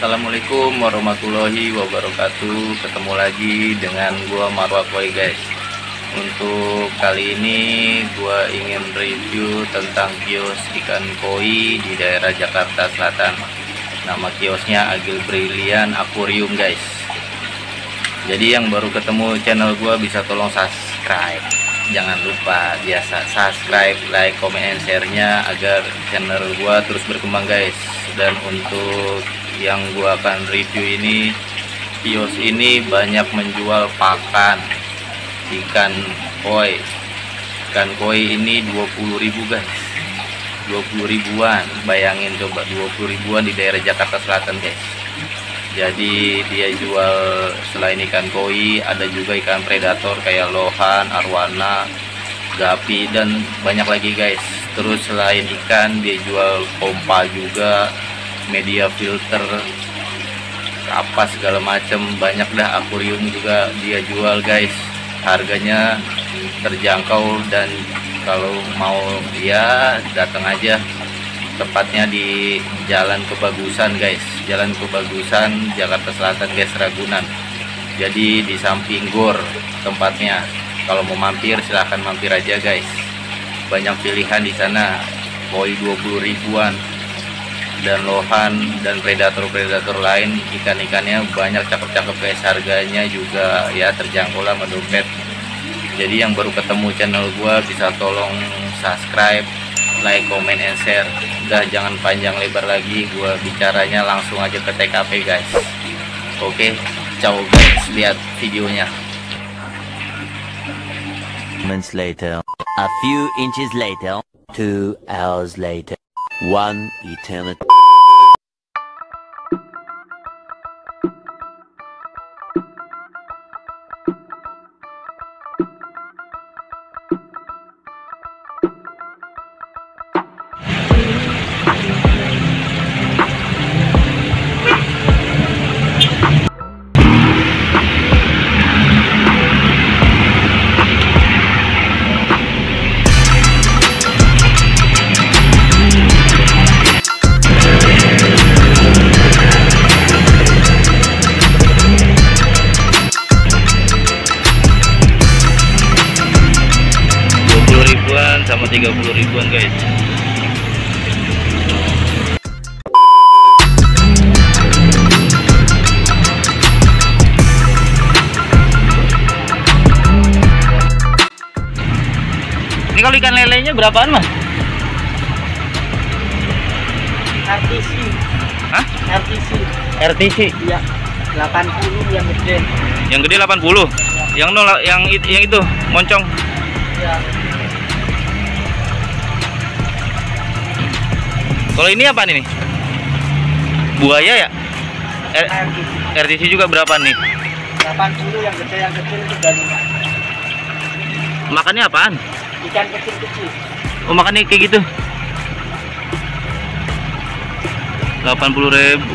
Assalamualaikum warahmatullahi wabarakatuh. Ketemu lagi dengan gua Marwa Koi guys. Untuk kali ini gua ingin review tentang kios ikan koi di daerah Jakarta Selatan. Nama kiosnya Agil Brilian Aquarium guys. Jadi yang baru ketemu channel gua bisa tolong subscribe. Jangan lupa biasa subscribe, like, comment, and share-nya agar channel gua terus berkembang guys. Dan untuk yang gua akan review ini kios ini banyak menjual pakan ikan koi. Ikan koi ini 20.000 guys. 20 ribuan. Bayangin coba 20 ribuan di daerah Jakarta Selatan guys. Jadi dia jual selain ikan koi ada juga ikan predator kayak lohan arwana gapi dan banyak lagi guys. Terus selain ikan dia jual pompa juga media filter apa segala macam banyak dah akuarium juga dia jual guys. Harganya terjangkau dan kalau mau ya datang aja. Tepatnya di Jalan Kebagusan guys. Jalan Kebagusan Jakarta Selatan guys Ragunan. Jadi di samping gor tempatnya. Kalau mau mampir silahkan mampir aja guys. Banyak pilihan di sana. Koi 20 ribuan dan lohan dan predator-predator lain ikan-ikannya banyak cakep-cakep guys harganya juga ya terjangkau lah mendompet jadi yang baru ketemu channel gua bisa tolong subscribe like, comment, and share udah jangan panjang lebar lagi gua bicaranya langsung aja ke TKP guys oke ciao guys lihat videonya moments later. A few inches later. Two hours later. One eternity. Guys. Ini kalau ikan lelenya berapaan mas? RTC Hah? RTC RTC iya. 80 yang gede. Yang gede 80 yang nol yang yang itu moncong? Ya kalau ini apa nih buaya ya? R- RTC juga berapa nih? 80 yang gede yang kecil itu makannya apaan? Ikan kecil-kecil. Oh makannya kayak gitu? 80 ribu.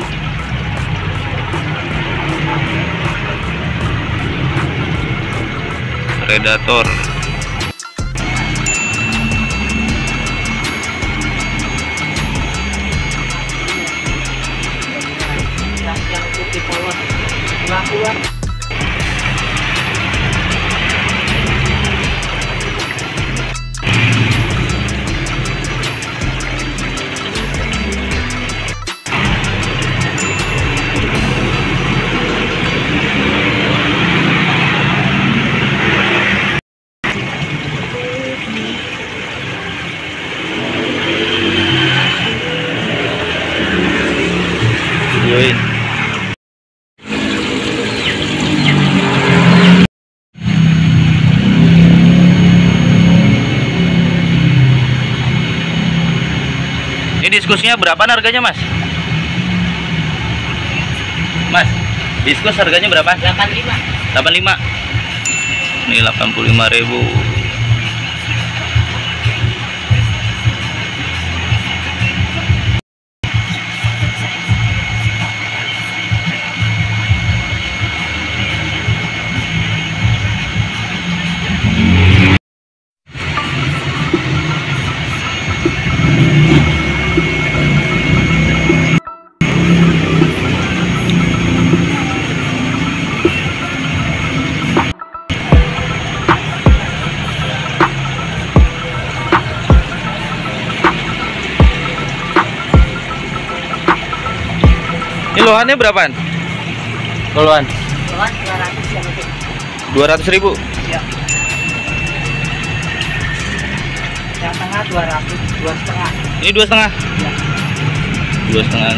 Predator yang putih Ini diskusnya berapa harganya, Mas? Mas, diskus harganya berapa? 85 85. Ini 85.000. Ini berapaan? Lohan Tuan 200 yang itu. 200 ribu. Ya. Yang tengah 200, dua setengah. Ini dua setengah. Ya. Dua setengah.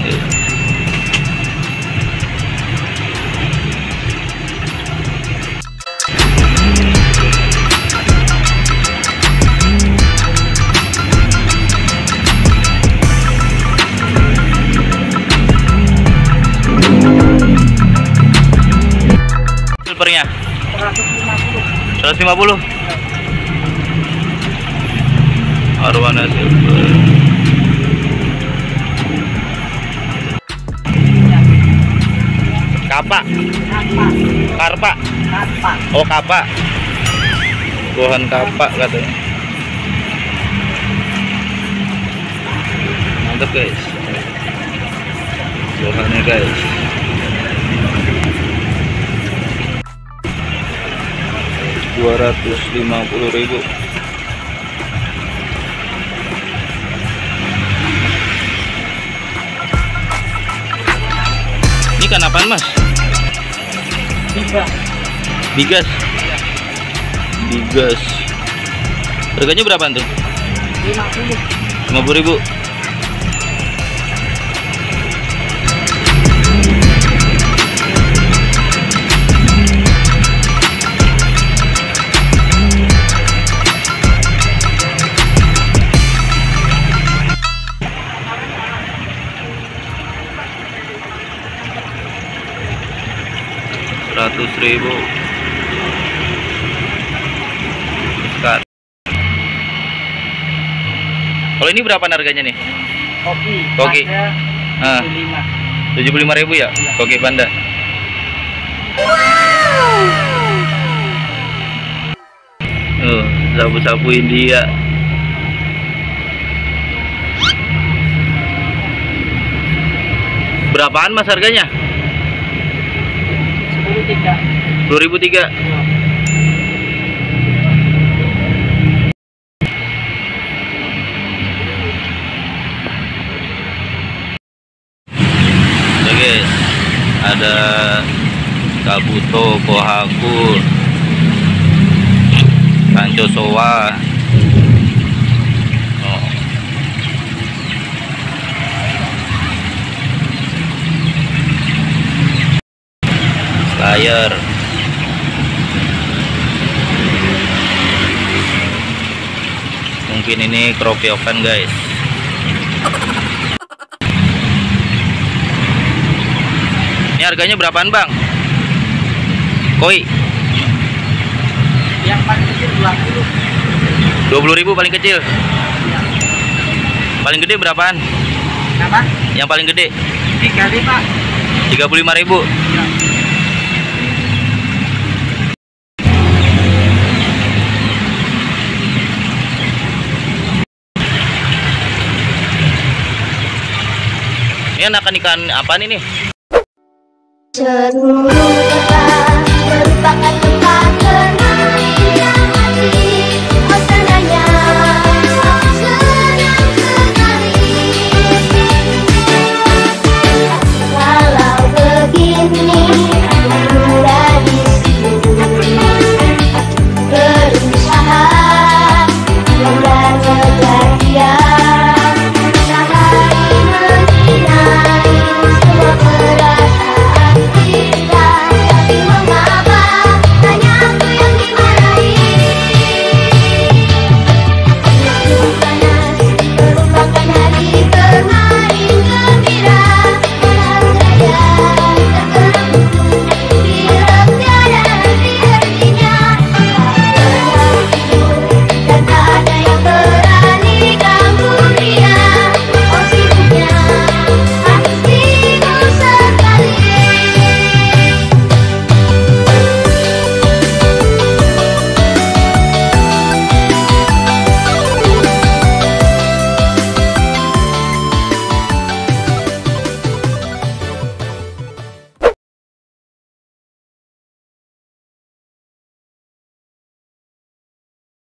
150. 150 Arwana silver Ya. Kapa Apa? Karpa Apa? Oh kapa Buahan kapa katanya Mantap guys Buahannya guys ribu Ini kan apaan mas? Tiga. Bigas. Bigas. Harganya berapa tuh? 50. 50 ribu. Ribu. Sekat. Kalau ini berapa harganya nih? Kopi. Ada Ah. 75. 75 ribu ya? Iya. Koki panda. Oh, sapu-sapu India. Berapaan mas harganya? 10 tiga. 10.000 tiga. Ya. Ya guys, ada Kabuto, Kohaku, Rancho Sowa. Oh. Mungkin ini kropiokan guys. Ini harganya berapaan bang? Koi Yang paling kecil 20. 20 ribu paling kecil Ya. Paling gede berapaan? Apa? Yang paling gede 35. 35 ribu Ini akan ikan apa nih? Seluruh kata